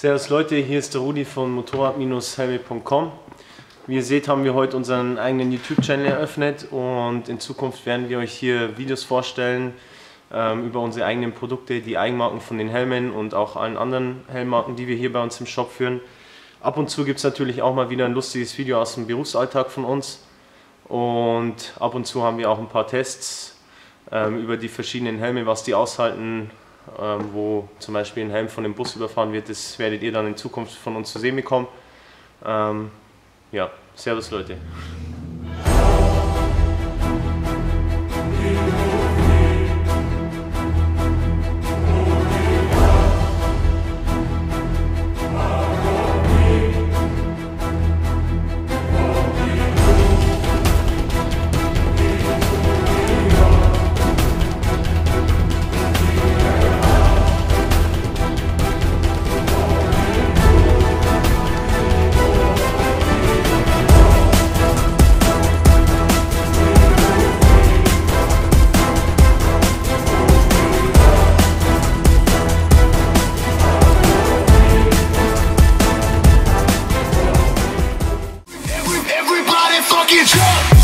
Servus Leute, hier ist der Rudi von motorrad-helme.com. Wie ihr seht, haben wir heute unseren eigenen YouTube-Channel eröffnet und in Zukunft werden wir euch hier Videos vorstellen ähm, über unsere eigenen Produkte, die Eigenmarken von den Helmen und auch allen anderen Helmmarken, die wir hier bei uns im Shop führen. Ab und zu gibt es natürlich auch mal wieder ein lustiges Video aus dem Berufsalltag von uns und ab und zu haben wir auch ein paar Tests ähm, über die verschiedenen Helme, was die aushalten, wo zum Beispiel ein Helm von dem Bus überfahren wird. Das werdet ihr dann in Zukunft von uns zu sehen bekommen. Ähm, ja, Servus Leute. fucking drunk.